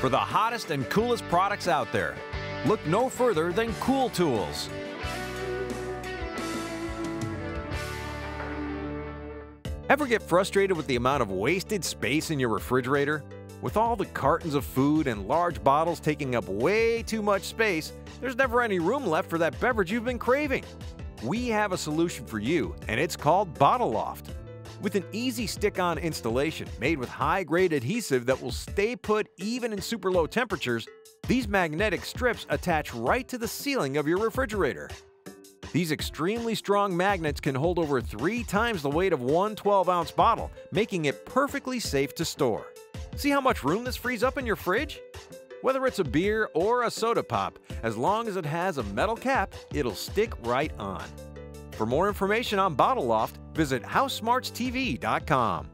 for the hottest and coolest products out there. Look no further than Cool Tools. Ever get frustrated with the amount of wasted space in your refrigerator? With all the cartons of food and large bottles taking up way too much space, there's never any room left for that beverage you've been craving. We have a solution for you, and it's called Bottle Loft. With an easy stick-on installation made with high-grade adhesive that will stay put even in super low temperatures, these magnetic strips attach right to the ceiling of your refrigerator. These extremely strong magnets can hold over three times the weight of one 12-ounce bottle, making it perfectly safe to store. See how much room this frees up in your fridge? Whether it's a beer or a soda pop, as long as it has a metal cap, it'll stick right on. For more information on Bottle Loft, visit HouseSmartsTV.com.